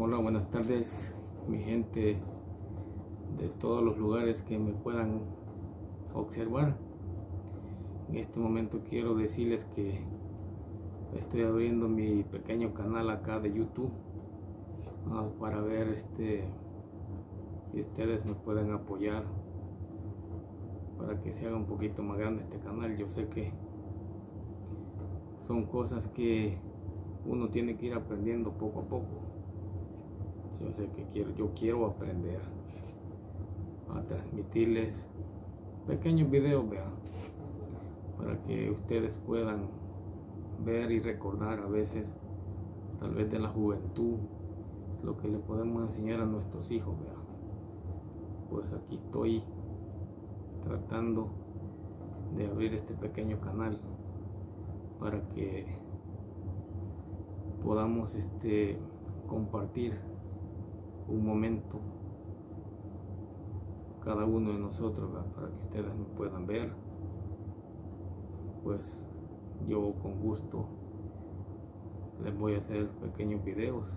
Hola, buenas tardes, mi gente de todos los lugares que me puedan observar. En este momento quiero decirles que estoy abriendo mi pequeño canal acá de YouTube ah, para ver este si ustedes me pueden apoyar para que se haga un poquito más grande este canal. Yo sé que son cosas que uno tiene que ir aprendiendo poco a poco. Yo sé que quiero, yo quiero aprender a transmitirles pequeños videos, vean, para que ustedes puedan ver y recordar a veces, tal vez de la juventud, lo que le podemos enseñar a nuestros hijos, vean. Pues aquí estoy tratando de abrir este pequeño canal para que podamos este compartir un momento cada uno de nosotros para que ustedes me puedan ver pues yo con gusto les voy a hacer pequeños videos.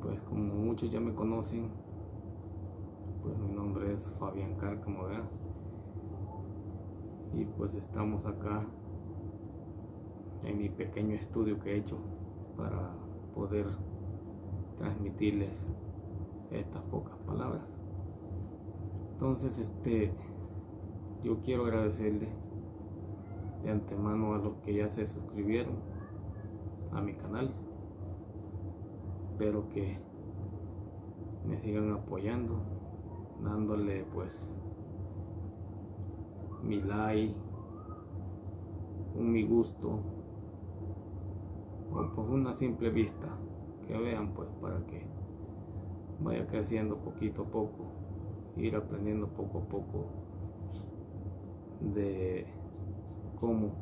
Pues como muchos ya me conocen pues mi nombre es Fabián Cárcamo y pues estamos acá en mi pequeño estudio que he hecho para poder transmitirles estas pocas palabras. Entonces, este, yo quiero agradecerle de antemano a los que ya se suscribieron a mi canal. Espero que me sigan apoyando, dándole pues mi like, un mi gusto o pues una simple vista que vean pues para que vaya creciendo poquito a poco ir aprendiendo poco a poco de cómo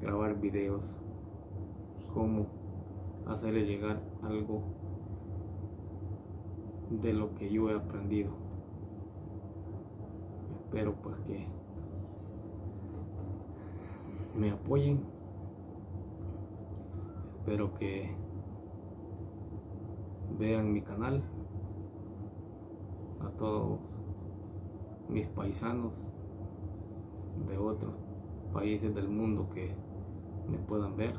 grabar videos cómo hacerle llegar algo de lo que yo he aprendido. Espero pues que me apoyen. Espero que vean mi canal, a todos mis paisanos de otros países del mundo que me puedan ver.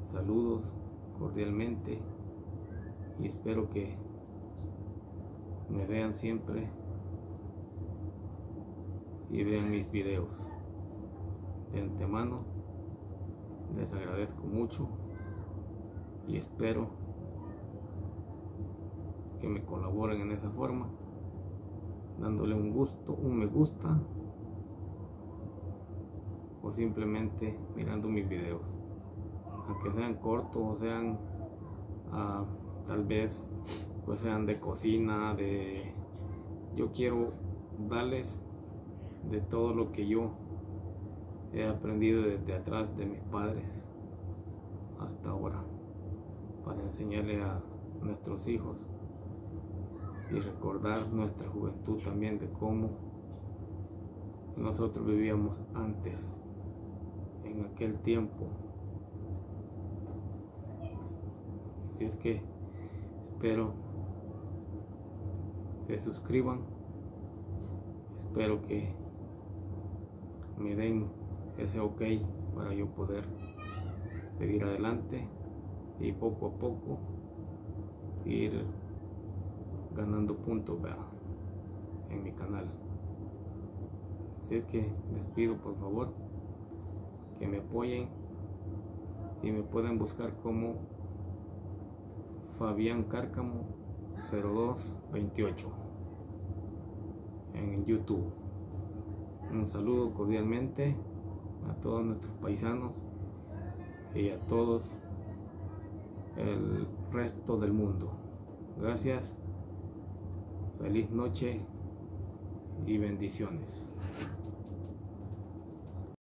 Saludos cordialmente y espero que me vean siempre y vean mis videos. De antemano les agradezco mucho y espero que me colaboren en esa forma, dándole un gusto, un me gusta o simplemente mirando mis videos, aunque sean cortos o sean ah, tal vez pues sean de cocina, de yo quiero darles de todo lo que yo he aprendido desde atrás de mis padres hasta ahora para enseñarle a nuestros hijos y recordar nuestra juventud también de cómo nosotros vivíamos antes, en aquel tiempo. Así es que espero se suscriban, espero que me den ese ok para yo poder seguir adelante y poco a poco ir ganando puntos en mi canal. Así que les pido por favor que me apoyen y me pueden buscar como Fabián Cárcamo 0228 en YouTube. Un saludo cordialmente a todos nuestros paisanos y a todos el resto del mundo. Gracias Feliz noche y bendiciones.